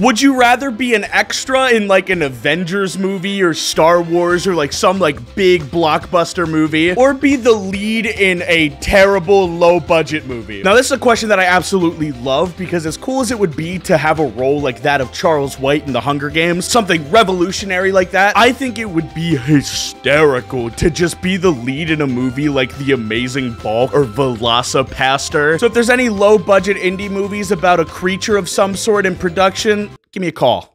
Would you rather be an extra in like an Avengers movie or Star Wars or like some like big blockbuster movie or be the lead in a terrible low budget movie? Now this is a question that I absolutely love because as cool as it would be to have a role like that of Charles White in the Hunger Games, something revolutionary like that, I think it would be hysterical to just be the lead in a movie like The Amazing Bulk or VelociPastor. So if there's any low budget indie movies about a creature of some sort in production, give me a call.